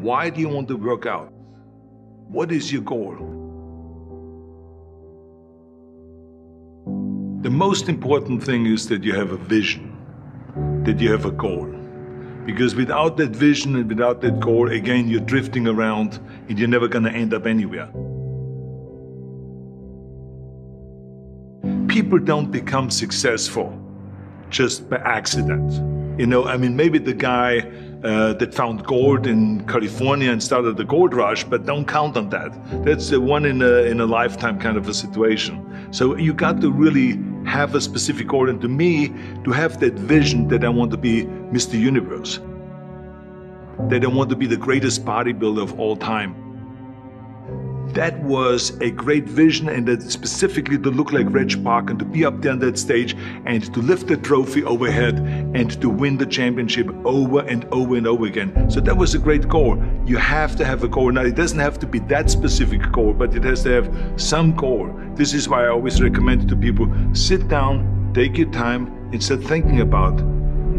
Why do you want to work out? What is your goal? The most important thing is that you have a vision, that you have a goal. Because without that vision and without that goal, again, you're drifting around and you're never going to end up anywhere. People don't become successful just by accident. You know, I mean, maybe the guy uh, that found gold in California and started the gold rush, but don't count on that. That's a one in a, in a lifetime kind of a situation. So you got to really have a specific goal. And to me, to have that vision that I want to be Mr. Universe, that I want to be the greatest bodybuilder of all time that was a great vision and that specifically to look like Reg Park and to be up there on that stage and to lift the trophy overhead and to win the championship over and over and over again. So that was a great goal. You have to have a goal. Now it doesn't have to be that specific goal, but it has to have some goal. This is why I always recommend to people sit down, take your time, and start thinking about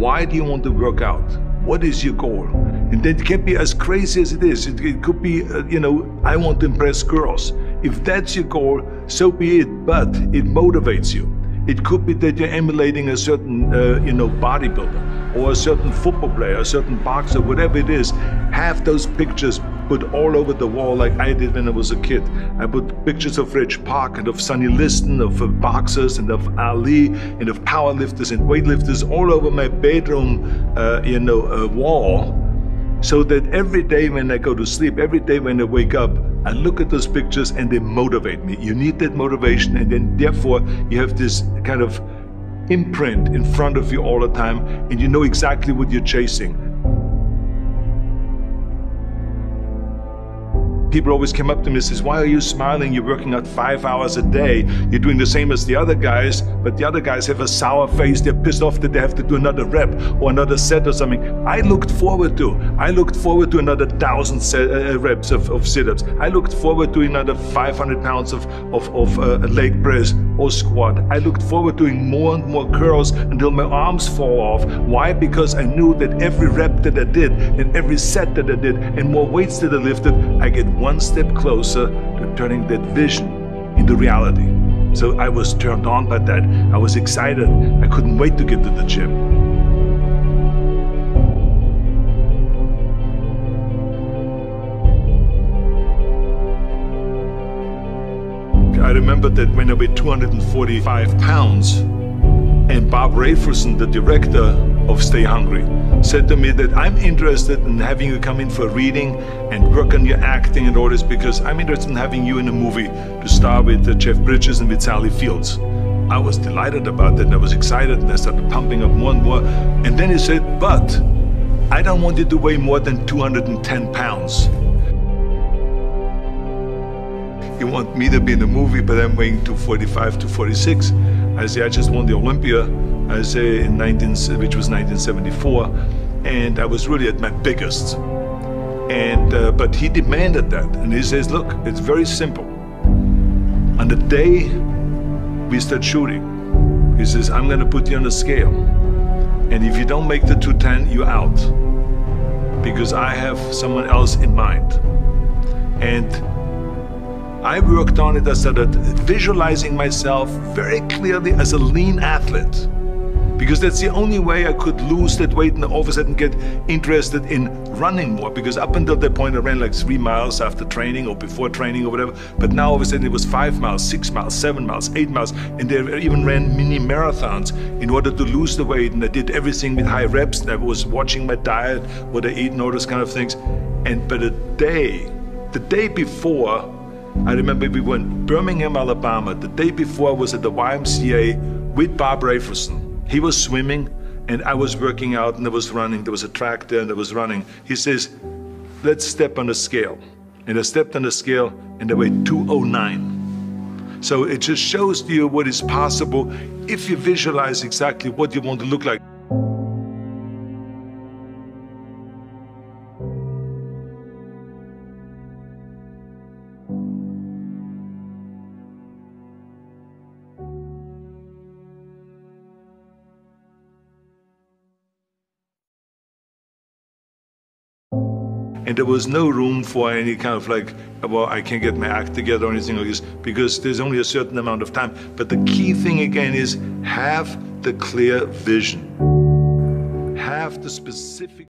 why do you want to work out? What is your goal? And that can be as crazy as it is. It, it could be, uh, you know, I want to impress girls. If that's your goal, so be it, but it motivates you. It could be that you're emulating a certain, uh, you know, bodybuilder or a certain football player, a certain boxer, whatever it is. Have those pictures put all over the wall like I did when I was a kid. I put pictures of Reg Park and of Sonny Liston, of uh, boxers and of Ali and of powerlifters and weightlifters all over my bedroom, uh, you know, uh, wall so that every day when I go to sleep, every day when I wake up, I look at those pictures and they motivate me. You need that motivation, and then therefore you have this kind of imprint in front of you all the time, and you know exactly what you're chasing. People always come up to me and says, why are you smiling? You're working out five hours a day. You're doing the same as the other guys, but the other guys have a sour face. They're pissed off that they have to do another rep or another set or something. I looked forward to. I looked forward to another thousand set, uh, uh, reps of, of sit-ups. I looked forward to another 500 pounds of, of, of uh, leg press or squat. I looked forward to doing more and more curls until my arms fall off. Why? Because I knew that every rep that I did and every set that I did and more weights that I lifted, I get one step closer to turning that vision into reality. So I was turned on by that. I was excited. I couldn't wait to get to the gym. Remember that when I weighed 245 pounds, and Bob Rafelson, the director of Stay Hungry, said to me that I'm interested in having you come in for reading and work on your acting and all this because I'm interested in having you in a movie to star with uh, Jeff Bridges and with Sally Fields. I was delighted about that and I was excited and I started pumping up more and more. And then he said, but I don't want you to weigh more than 210 pounds. You want me to be in the movie, but I'm weighing 245 to 46. I say, I just won the Olympia. I say in 19, which was 1974, and I was really at my biggest. And uh, but he demanded that, and he says, look, it's very simple. On the day we start shooting, he says, I'm going to put you on the scale, and if you don't make the 210, you're out, because I have someone else in mind. And I worked on it. I started visualizing myself very clearly as a lean athlete because that's the only way I could lose that weight and all of a sudden get interested in running more. Because up until that point, I ran like three miles after training or before training or whatever. But now all of a sudden it was five miles, six miles, seven miles, eight miles, and they even ran mini marathons in order to lose the weight. And I did everything with high reps. And I was watching my diet, what I eat, and all those kind of things. And but a day, the day before, I remember we went Birmingham, Alabama. The day before I was at the YMCA with Bob Rafelson. He was swimming and I was working out and I was running. There was a track there and I was running. He says, let's step on the scale. And I stepped on the scale and I weighed 209. So it just shows you what is possible if you visualize exactly what you want to look like. And there was no room for any kind of like, well, I can't get my act together or anything like this because there's only a certain amount of time. But the key thing again is have the clear vision, have the specific.